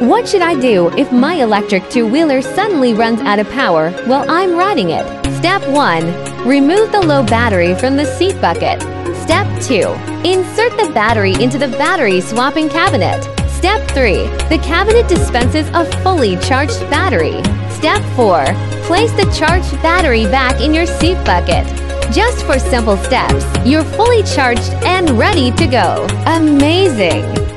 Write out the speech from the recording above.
What should I do if my electric two-wheeler suddenly runs out of power while I'm riding it? Step 1. Remove the low battery from the seat bucket. Step 2. Insert the battery into the battery swapping cabinet. Step 3. The cabinet dispenses a fully charged battery. Step 4. Place the charged battery back in your seat bucket. Just for simple steps, you're fully charged and ready to go. Amazing!